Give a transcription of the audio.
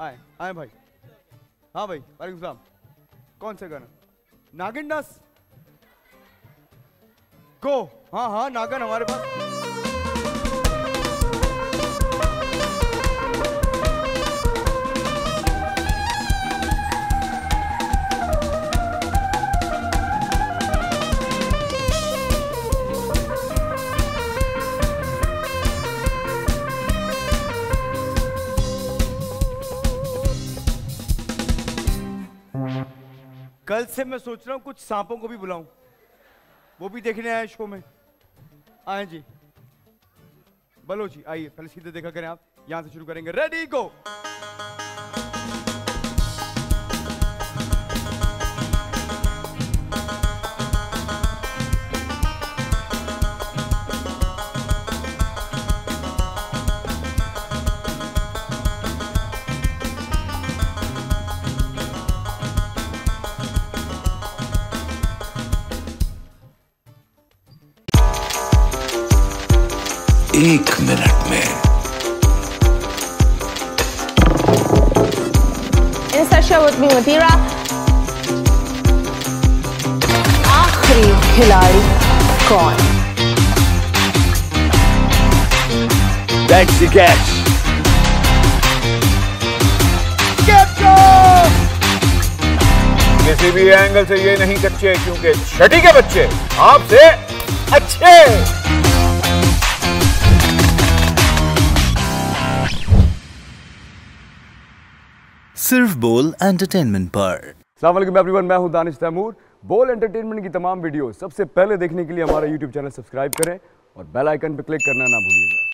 आए आए भाई। हाँ भाई, वालेकुम सलाम। कौन सा गाना? नागिन दास? गो हाँ हाँ नागन हमारे पास। कल से मैं सोच रहा हूँ कुछ सांपों को भी बुलाऊं। वो भी देखने आए शो में। आए जी। बलो जी, आइए, पहले सीधे देखा करें आप। यहाँ से शुरू करेंगे। रेडी गो एक मिनट में In session with me Matira. आखिरी खिलाड़ी कौन That's the catch. किसी भी एंगल से ये नहीं कच्चे क्योंकि छठी के बच्चे आपसे अच्छे सिर्फ़ बोल एंटरटेनमेंट पर। एवरीवन मैं हूँ दानिश तैमूर। बोल एंटरटेनमेंट की तमाम वीडियो सबसे पहले देखने के लिए हमारा यूट्यूब चैनल सब्सक्राइब करें और बेल आइकन पर क्लिक करना ना भूलिएगा।